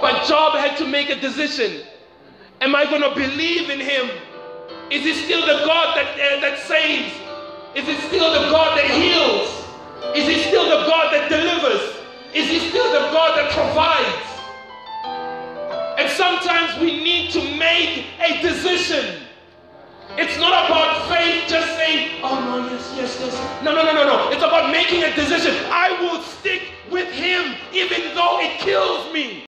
But Job had to make a decision. Am I going to believe in him? Is he still the God that, uh, that saves? Is he still the God that heals? Is he still the God that delivers? Is he still the God that provides? And sometimes we need to make a decision. It's not about faith just saying, oh no, yes, yes, yes. No, no, no, no, no. It's about making a decision. I will stick with him even though it kills me.